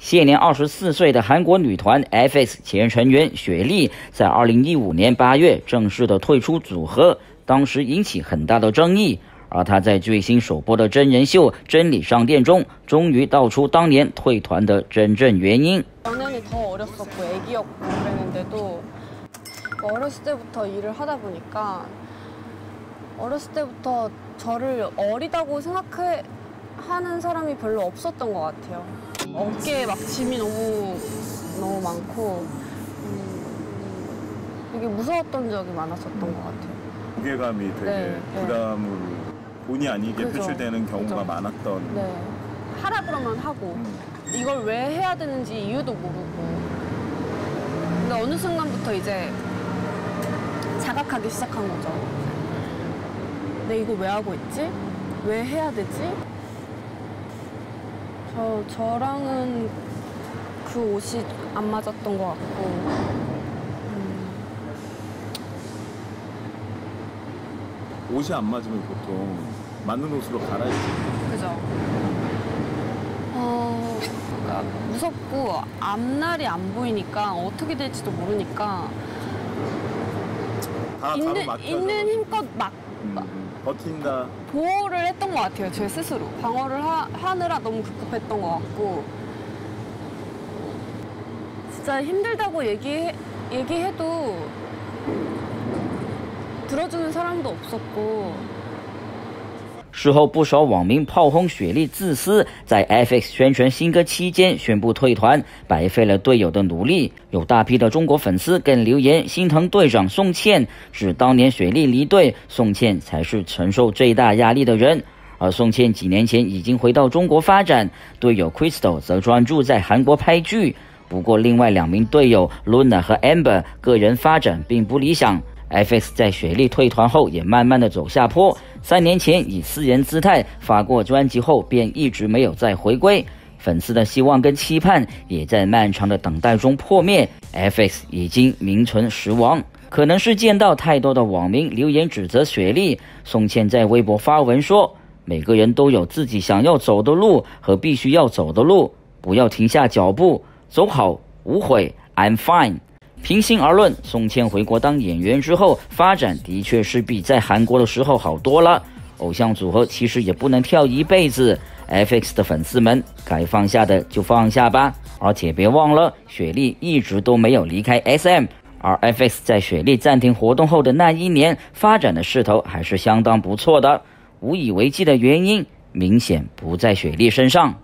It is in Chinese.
现年二十四岁的韩国女团 F.X 前成员雪莉，在二零一五年八月正式的退出组合，当时引起很大的争议。而她在最新首播的真人秀《真理商店》中，终于道出当年退团的真正原因。 어깨에 막 짐이 너무 너무 많고 음, 되게 무서웠던 적이 많았었던 것 같아요. 무게감이 되게 네, 네. 부담으로 본의 아니게 그죠. 표출되는 경우가 그죠. 많았던. 네. 하라 그러면 하고 음. 이걸 왜 해야 되는지 이유도 모르고. 근데 어느 순간부터 이제 자각하기 시작한 거죠. 내 이거 왜 하고 있지? 왜 해야 되지? 저 저랑은 그 옷이 안 맞았던 것 같고. 음. 옷이 안 맞으면 보통 맞는 옷으로 갈아입지. 그죠. 어, 그러니까 무섭고 앞날이 안 보이니까 어떻게 될지도 모르니까 있는 있는 힘껏 막 음. 음. 버틴다. 보호를 했던 것 같아요, 제 스스로. 방어를 하, 하느라 너무 급급했던 것 같고. 진짜 힘들다고 얘기 얘기해도 들어주는 사람도 없었고. 事后，不少网民炮轰雪莉自私，在 FX 宣传新歌期间宣布退团，白费了队友的努力。有大批的中国粉丝更留言心疼队长宋茜，指当年雪莉离队，宋茜才是承受最大压力的人。而宋茜几年前已经回到中国发展，队友 Crystal 则专注在韩国拍剧。不过，另外两名队友 Luna 和 Amber 个人发展并不理想。F.X 在雪莉退团后也慢慢的走下坡。三年前以私人姿态发过专辑后，便一直没有再回归。粉丝的希望跟期盼也在漫长的等待中破灭。F.X 已经名存实亡。可能是见到太多的网民留言指责雪莉，宋茜在微博发文说：“每个人都有自己想要走的路和必须要走的路，不要停下脚步，走好无悔。I'm fine。”平心而论，宋茜回国当演员之后，发展的确是比在韩国的时候好多了。偶像组合其实也不能跳一辈子，F.X 的粉丝们该放下的就放下吧。而且别忘了，雪莉一直都没有离开 S.M，而 F.X 在雪莉暂停活动后的那一年，发展的势头还是相当不错的。无以为继的原因，明显不在雪莉身上。